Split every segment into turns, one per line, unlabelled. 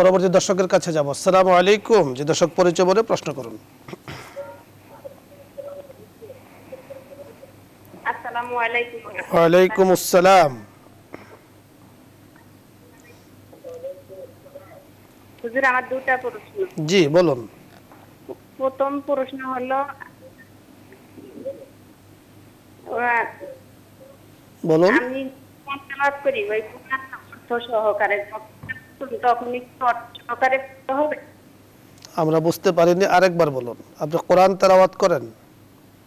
পরবর্তী দর্শকের কাছে যাব। আসসালামু আলাইকুম। যে দর্শক পরিচয় বলে প্রশ্ন করুন। ওয়ালাইকুম আসসালাম।
হুজুর আমার দুটা প্রশ্ন।
জি বলুন।
প্রথম প্রশ্ন হলো
বলুন।
আমি করি ওই অর্থ সহকারে তখন সহকারে হবে।
আমরা বুঝতে পারিনি আরেকবার বলুন আপনি কোরআন তেলাওয়াত করেন?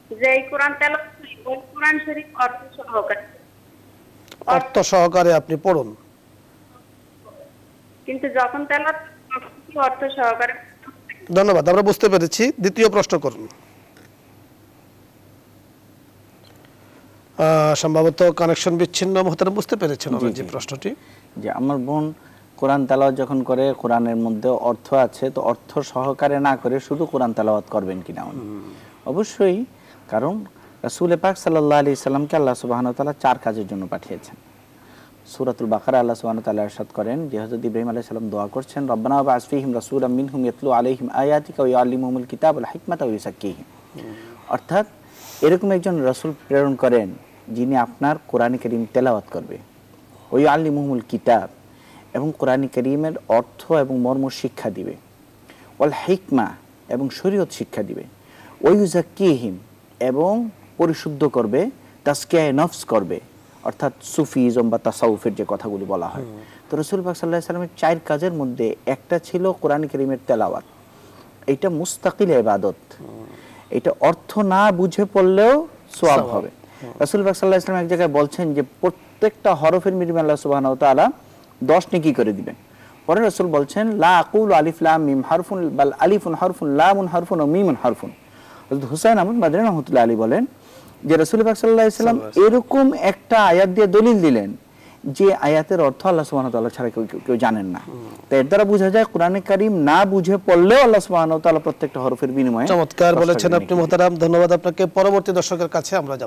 যে এই কোরআন তেলাওয়াত করি ওই কোরআন শরীফ অর্থ সহকারে।
অর্থ সহকারে আপনি পড়ুন।
কিন্তু যখন তেলাওয়াত অর্থ সহকারে
ধন্যবাদ আমরা বুঝতে পেরেছি। দ্বিতীয় প্রশ্ন করুন। আহ, সম্ভবত কানেকশন বিচ্ছিন্ন মহতারা বুঝতে পেরেছেন যে প্রশ্নটি।
যে আমার বোন কোরআন তালাওয়াত যখন করে কোরআনের মধ্যে অর্থ আছে তো অর্থ সহকারে না করে শুধু কোরআন তালাওয়াত করবেন কিনা উনি? অবশ্যই কারণ রাসূল পাক সাল্লাল্লাহু আলাইহি সাল্লামকে আল্লাহ তাআলা চার কাজের জন্য পাঠিয়েছেন। সূরাতুল বাকারা আল্লাহ সুবহানাহু ওয়া তাআলা ইরশাদ করেন যে হযরত ইব্রাহিম আলাইহিস সালাম দোয়া করছেন রব্বানা ওয়া বা'আস রাসূলাম মিনহুম ইয়াতলু আলাইহিম আয়াতিকা ওয়া ইউআল্লিমুহুমুল কিতাব ওয়াল হিকমাতা ইউযাক্কিহিম। অর্থাৎ এরকম একজন রাসূল প্রেরণ করেন যিনি আপনার কোরআন কারীম তেলাওয়াত করবে। ওই আল্লিমুহুমুল কিতাব। এবং কোরআন করিমের অর্থ এবং মর্ম শিক্ষা দিবে। ওয়াল হিকমা এবং শরীয়ত শিক্ষা দিবে। ওই কিহিম এবং পরিশুদ্ধ করবে তাস্কিয়ায় নফস করবে। অর্থাৎ সুফিজম বা তাসাউফের যে কথাগুলি বলা হয়। তো রসুল পাক সাল্লাহ সাল্লামের চার কাজের মধ্যে একটা ছিল কোরআন করিমের তেলাওয়াত। এইটা মুস্তাকিল এবাদত এটা অর্থ না বুঝে পড়লেও সোয়াব হবে। রাসূল পাক সাল্লাল্লাহু আলাইহি ওয়াসাল্লাম এক জায়গায় বলছেন যে প্রত্যেকটা হরফের বিনিময়ে আল্লাহ সুবহানাহু ওয়া 10 নেকি করে দিবেন। পরে রাসূল বলছেন লা আকুল আলিফ লাম মিম হারফুন বাল আলিফুন হারফুন লামুন হারফুন ও মিমুন হারফুন। হুসাইন আহমদ মাদনী রাহমাতুল্লাহ আলী বলেন যে রাসূল পাক সাল্লাল্লাহু আলাইহি ওয়াসাল্লাম এরকম একটা আয়াত দিয়ে দলিল দিলেন যে আয়াতের অর্থ আল্লাহ ওয়া তাআলা ছাড়া কেউ কেউ- জানেন না। তো এর দ্বারা বোঝা যায় কোরআনে কারীম না বুঝে পড়লেও আল্লাহ ওয়া তাআলা প্রত্যেকটা হরফের বিনিময়ে
চমৎকার বলেছেন আপনি মোহতারাম। ধন্যবাদ আপনাকে। পরবর্তী দর্শকের কাছে আমরা যাব।